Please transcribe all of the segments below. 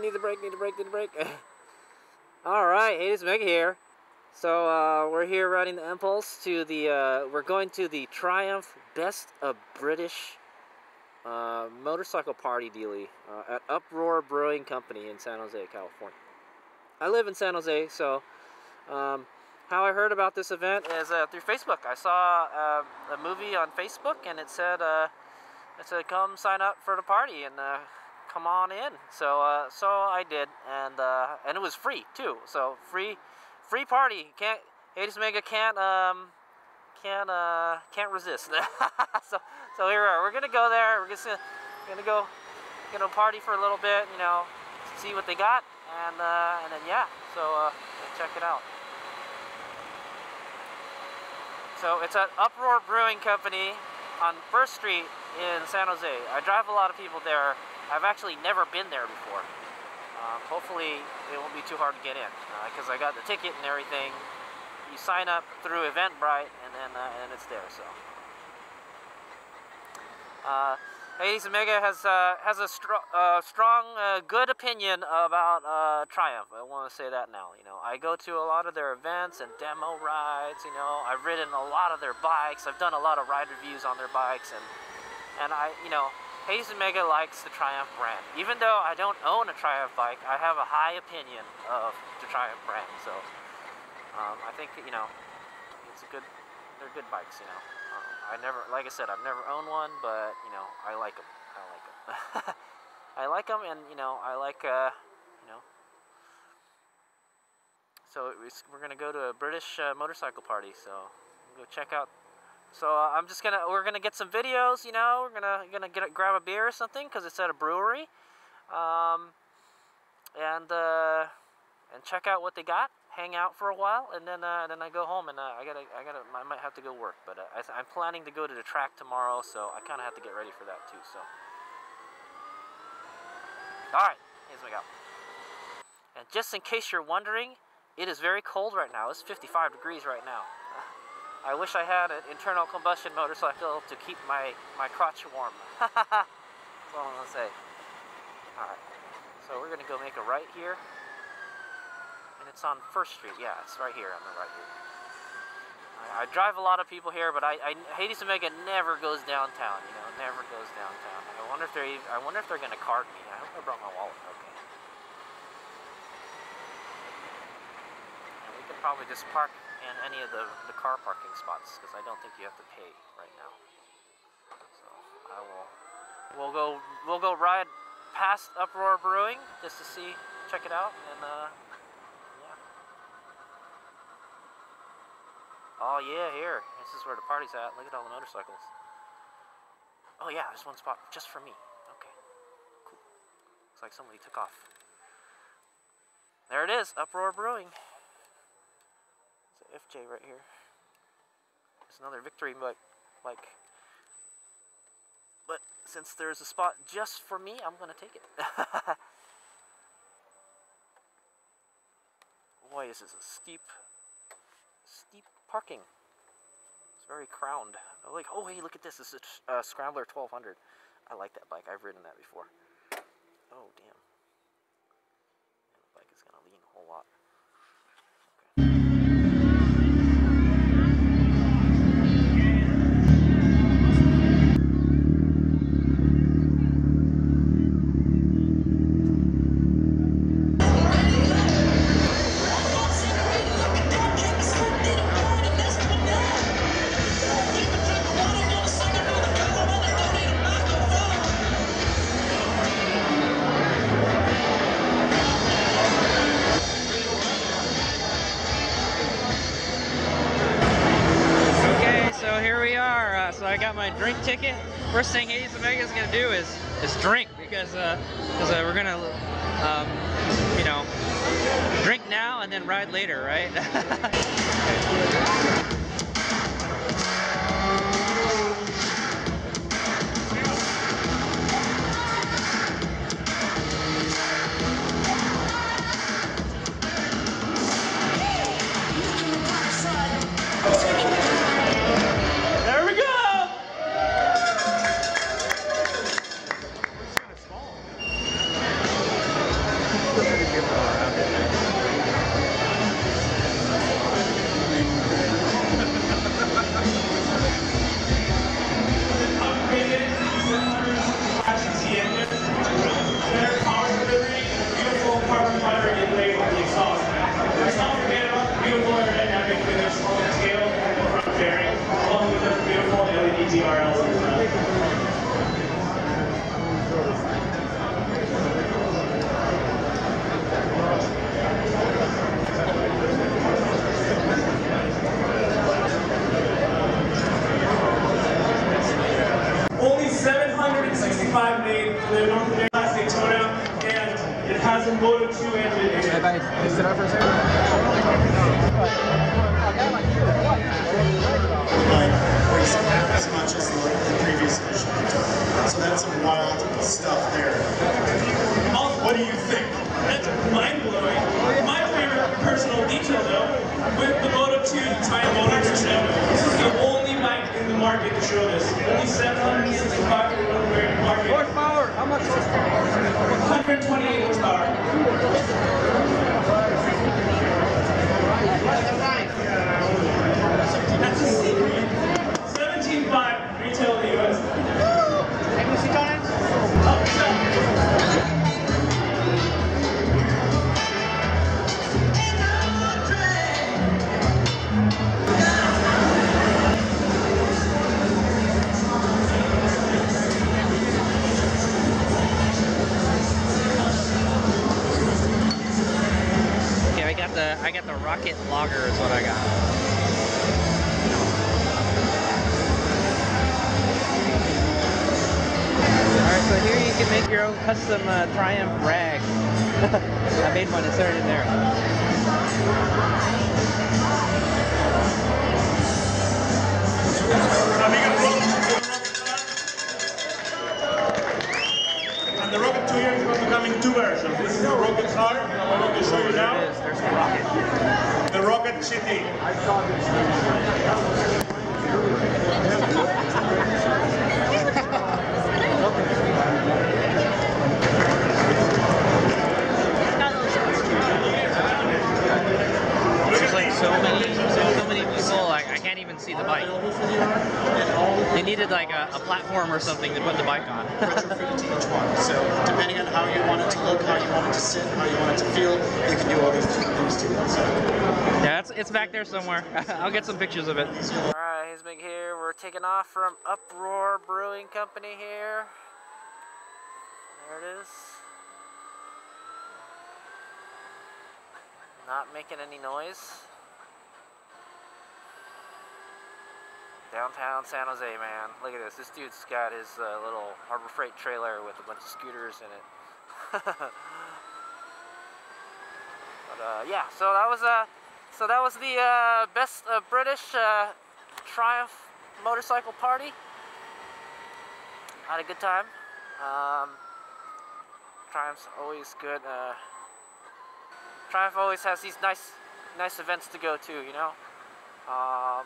need the break, need the break, need the break. Alright, Hades Omega here. So, uh, we're here riding the Impulse to the, uh, we're going to the Triumph Best of British uh, motorcycle party dealie uh, at Uproar Brewing Company in San Jose, California. I live in San Jose, so um, how I heard about this event is uh, through Facebook. I saw uh, a movie on Facebook, and it said uh, it said come sign up for the party and uh, come on in. So uh, so I did, and uh, and it was free too. So free free party. Can't Hades Omega can't um, can't uh, can't resist. so so here we are. We're gonna go there. We're just gonna, gonna go gonna party for a little bit. You know, see what they got, and uh, and then yeah. So uh, check it out. So it's at Uproar Brewing Company on First Street in San Jose. I drive a lot of people there. I've actually never been there before. Um, hopefully it won't be too hard to get in because uh, I got the ticket and everything you sign up through Eventbrite, and then uh, and it's there. So, uh, Hades Omega has uh, has a str uh, strong, uh, good opinion about Triumph. I want to say that now. You know, I go to a lot of their events and demo rides. You know, I've ridden a lot of their bikes. I've done a lot of ride reviews on their bikes, and and I, you know. Hades Omega likes the Triumph brand. Even though I don't own a Triumph bike, I have a high opinion of the Triumph brand. So um, I think you know it's a good. They're good bikes, you know. Um, I never, like I said, I've never owned one, but you know, I like them. I like them. I like them, and you know, I like, uh, you know. So was, we're gonna go to a British uh, motorcycle party. So go check out. So uh, I'm just gonna, we're gonna get some videos. You know, we're gonna gonna get grab a beer or something because it's at a brewery, um, and uh, and check out what they got hang out for a while, and then uh, then I go home, and uh, I gotta I gotta I might have to go work, but uh, I am planning to go to the track tomorrow, so I kind of have to get ready for that too. So, all right, here's what we go. And just in case you're wondering, it is very cold right now. It's 55 degrees right now. I wish I had an internal combustion motorcycle to keep my my crotch warm. That's all I'm gonna say. All right, so we're gonna go make a right here and it's on First Street. Yeah, it's right here on the right here. I, I drive a lot of people here, but I, I Hades Omega never goes downtown. You know, never goes downtown. I wonder if they're even, I wonder if they're gonna card me. I hope I brought my wallet. Okay. And we can probably just park in any of the the car parking spots because I don't think you have to pay right now. So I will. We'll go. We'll go ride past Uproar Brewing just to see, check it out, and. Uh, yeah. Oh yeah, here. This is where the party's at. Look at all the motorcycles. Oh yeah, there's one spot just for me. Okay. Cool. Looks like somebody took off. There it is, Uproar Brewing. FJ right here. It's another victory but like but since there's a spot just for me, I'm gonna take it. Boy, is this is a steep steep parking. It's very crowned. I'm like, oh hey, look at this. This is a uh, Scrambler 1200. I like that bike. I've ridden that before. Oh damn. First thing Hades Omega is gonna do is is drink because uh, cause, uh, we're gonna um, you know drink now and then ride later, right? has a Moto 2 engine in it. Everybody, sit up for a second. like racing half as much as the, the previous edition. So that's some wild stuff there. What do you think? That's mind blowing. My favorite personal detail though, with the Moto 2 Triumph Motor Edition, this is the only bike in the market to show this. Only 765 in the North American market. Horsepower, how much horsepower? 128 horsepower. The I got the Rocket Lager is what I got. Alright, so here you can make your own custom uh, Triumph rag. I made one, it's in there. And two versions. This is the Rocket R, I'm going to show you now. there's the rocket. The Rocket GT. There's like so many, so, so many people, like I can't even see the bike. They needed like a, a platform or something to put the bike on. retrofitted to each one. So depending on how you want it to look, how you want it to sit, how you want it to feel, you can do all these different things to it. So Yeah, it's, it's back there somewhere. I'll get some pictures of it. Alright, he's big here. We're taking off from Uproar Brewing Company here. There it is. Not making any noise. Downtown San Jose, man. Look at this. This dude's got his uh, little Harbor Freight trailer with a bunch of scooters in it. But uh, yeah, so that was uh, so that was the uh, best British uh, Triumph motorcycle party. Had a good time. Um, Triumph's always good. Uh, Triumph always has these nice, nice events to go to. You know. Um,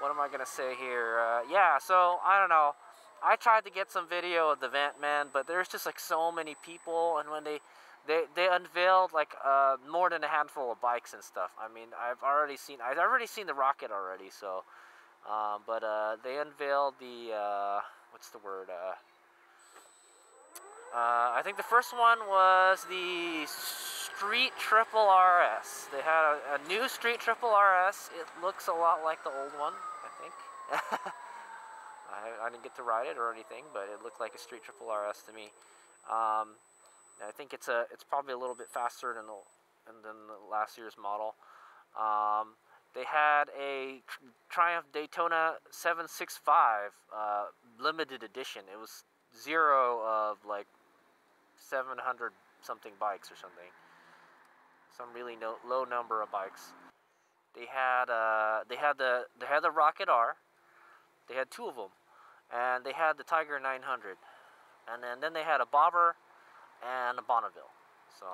what am I gonna say here? Uh, yeah, so I don't know. I tried to get some video of the event, man, but there's just like so many people, and when they they they unveiled like uh, more than a handful of bikes and stuff. I mean, I've already seen I've already seen the Rocket already, so. Um, but uh, they unveiled the uh, what's the word? Uh, I think the first one was the Street Triple RS. They had a, a new Street Triple RS. It looks a lot like the old one, I. I, didn't get to ride it or anything, but it looked like a Street Triple RS to me. Um, I think it's a it's probably a little bit faster than the than the last year's model. Um, they had a Tr- Triumph Daytona 765 uh, limited edition. It was zero of like 700 something bikes or something. Some really no, low number of bikes. They had uh, they had the they had the Rocket R. They had two of them, and they had the Tiger 900, and then then they had a Bobber and a Bonneville. So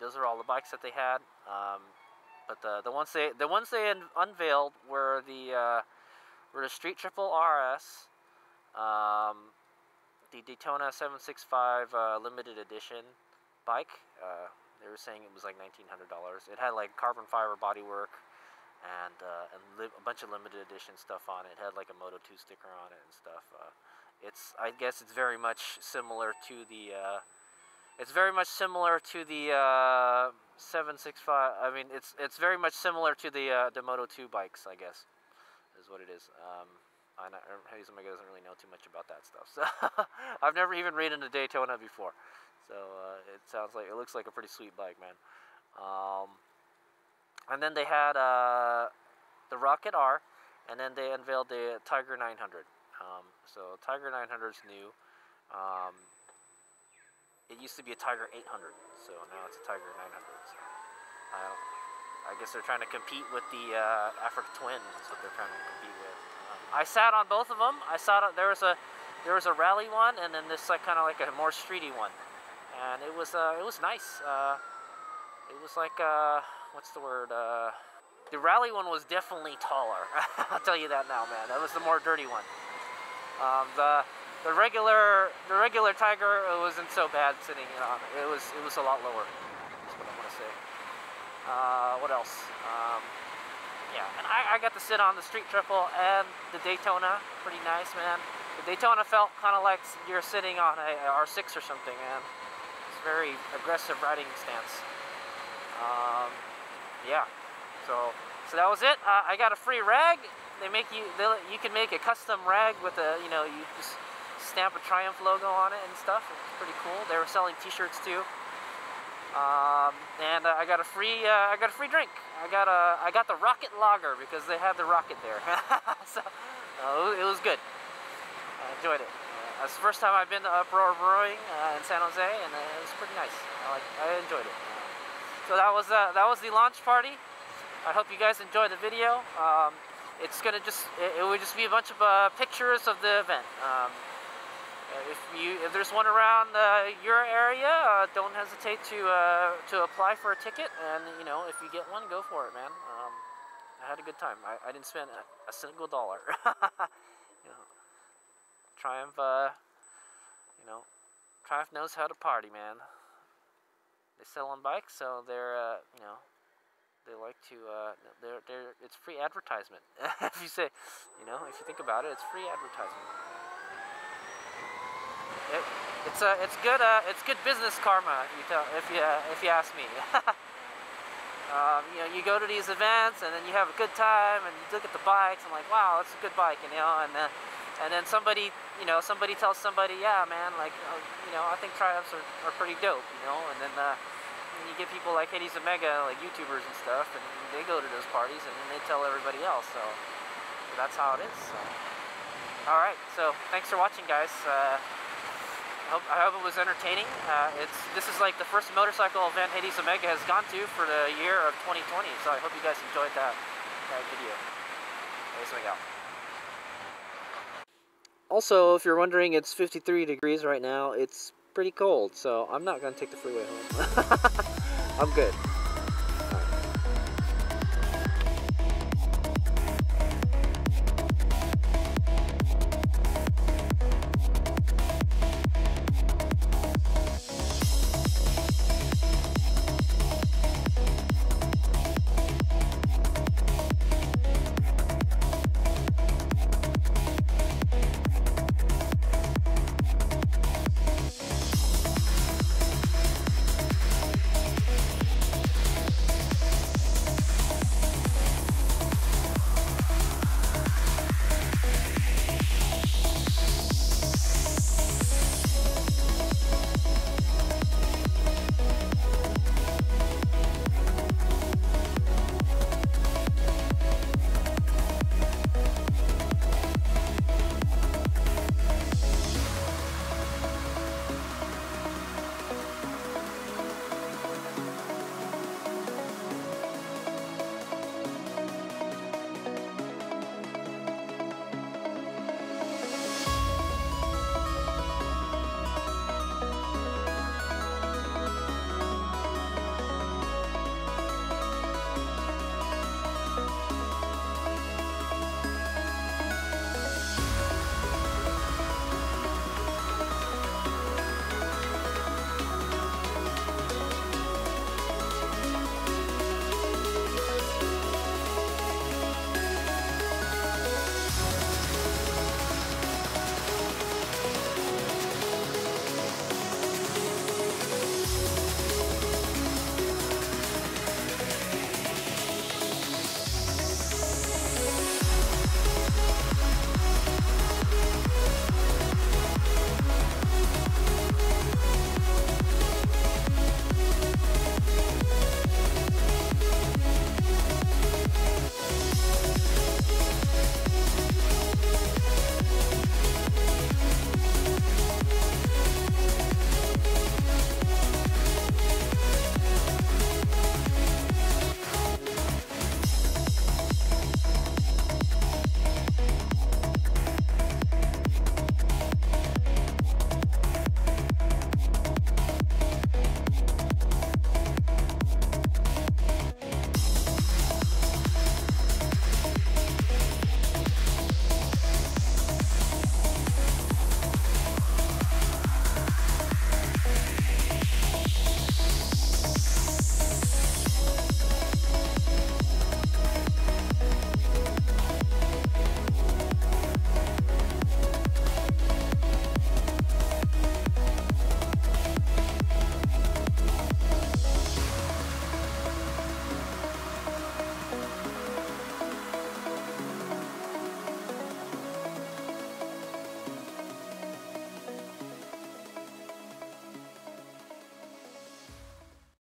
those are all the bikes that they had. Um, but the the ones they the ones they un- unveiled were the uh, were the Street Triple RS, um, the Daytona 765 uh, limited edition bike. Uh, they were saying it was like nineteen hundred dollars. It had like carbon fiber bodywork and uh, and a bunch of limited edition stuff on it. It had like a Moto 2 sticker on it and stuff. Uh, it's I guess it's very much similar to the. Uh, it's very much similar to the uh, 765. I mean, it's it's very much similar to the uh, the Moto 2 bikes, I guess, is what it is. Um, I know, Hades Omega doesn't really know too much about that stuff, so I've never even ridden a Daytona before. So uh, it sounds like it looks like a pretty sweet bike, man. Um, and then they had uh, the Rocket R, and then they unveiled the Tiger 900. Um, so Tiger 900 is new, Um, it used to be a Tiger 800, so now it's a Tiger 900. So I, I guess they're trying to compete with the uh, Africa Twin. That's what they're trying to compete with. Um, I sat on both of them. I sat on, there was a there was a rally one, and then this like kind of like a more streety one, and it was uh, it was nice. Uh, it was like uh, what's the word? Uh, the rally one was definitely taller. I'll tell you that now, man. That was the more dirty one. Um, the the regular the regular Tiger it wasn't so bad sitting on. It was it was a lot lower. That's what I want to say. Uh, what else? Um, yeah, and I, I got to sit on the Street Triple and the Daytona. Pretty nice, man. The Daytona felt kind of like you're sitting on a R6 or something, man. It's very aggressive riding stance. Um, yeah. So so that was it. Uh, I got a free rag. They make you you can make a custom rag with a you know you just stamp a Triumph logo on it and stuff. It's pretty cool. They were selling T-shirts too. Um, and uh, I got a free uh, I got a free drink. I got a I got the Rocket Lager because they had the rocket there. so uh, it was good. I enjoyed it. Uh, it's the first time I've been to Uproar Brewing uh, in San Jose, and uh, it was pretty nice. I like I enjoyed it. So that was that was the launch party. I hope you guys enjoyed the video. Um, it's gonna just it, it, would just be a bunch of pictures of the event. Um, uh, if you if there's one around uh, your area, uh, don't hesitate to uh, to apply for a ticket. And you know, if you get one, go for it, man. Um, I had a good time. I, I didn't spend a, a single dollar. you know, Triumph, uh, you know, Triumph knows how to party, man. They sell on bikes, so they're uh, you know they like to uh, they're, they're it's free advertisement if you say you know if you think about it it's free advertisement it, it's a, uh, it's good. Uh, it's good business karma. If you tell, if you, uh, if you ask me. um, you know, you go to these events and then you have a good time and you look at the bikes and like, wow, it's a good bike, you know, and then, and then somebody, you know, somebody tells somebody, yeah, man, like, you know, I think Triumphs are, are pretty dope, you know, and then. Uh, you get people like Hades Omega, like YouTubers and stuff, and they go to those parties and then they tell everybody else. So, so that's how it is. So. All right. So thanks for watching, guys. Uh, I hope, I hope it was entertaining. Uh, it's This is like the first motorcycle event Hades Omega has gone to for the year of 2020, so I hope you guys enjoyed that, that video. Hades Omega Also, if you're wondering, it's 53 degrees right now. It's pretty cold, so I'm not going to take the freeway home. I'm good.